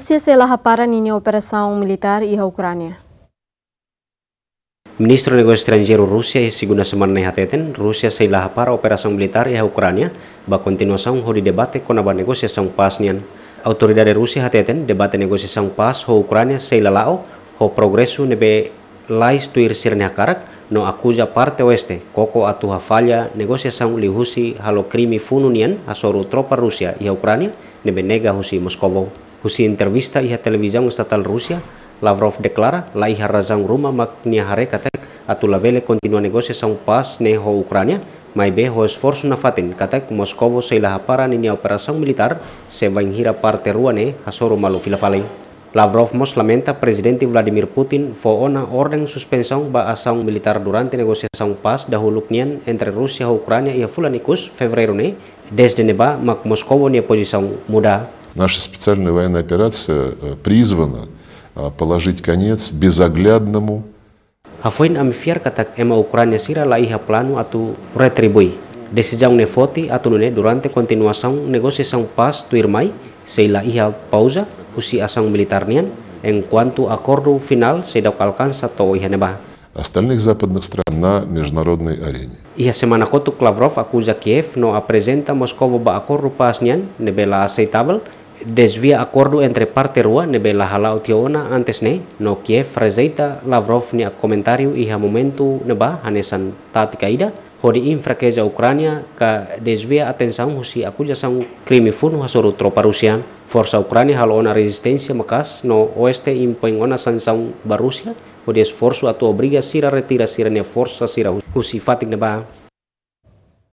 Rússia se para em operação militar e a Ucrânia. Ministro Negócio Estrangeiro Rússia e segunda Hateten, Rússia se para operação militar e a Ucrânia, ba continuação do debate com a negociação paz nian. Autoridade Rússia Hateten debate negociação paz ho Ucrânia se lao, ho progresso nebe lais tuir sirne karak, no acusa parte oeste, koko atu falha negociação li husi halo crime fununian asoru tropa Rússia e a Ucrânia, nebe nega husi Moscovo. Husi entrevista iha televisão estatal Rússia, Lavrov declara la iha razão maknia hare katek atu labele continua negociação paz ne ho Ucrânia, mai be ho esforço na fatin katek Moscovo se la para ni operação militar se vai hira parte ruane hasoro malu filafalei. Lavrov mos lamenta presidente Vladimir Putin fo ona orden suspensão ba ação militar durante negociação paz dahulu nian entre Rússia e Ucrânia e fulanikus fevereiro ne. Desde neba mak Moscovo ne posição muda Наша специальная военная операция э, призвана э, положить конец безоглядному Hafuin amfiar katak ema Ucrânia sira la iha plano atu retribui. Decisão ne foti atu nune durante continuação negociação paz tu irmai se la iha pausa usi asang militar nian enquanto acordo final se dau alcança to iha neba. остальных западных стран на международной арене. Iha semana kotu Lavrov acusa Kiev no apresenta Moscovo ba acordo paz nian nebela aceitável desvia acordo entre parte rua nebe la halau tiona antes ne no Kiev rezeita Lavrov ni comentário iha momento neba hanesan tática ida hodi infraqueza Ucrânia ka desvia atenção husi acusação crime funu hasuru tropa Rusia força Ucrânia halona resistência makas no oeste impõe ona sanção ba Rusia hodi esforço atu obriga sira retira sira ne força sira husi fatik neba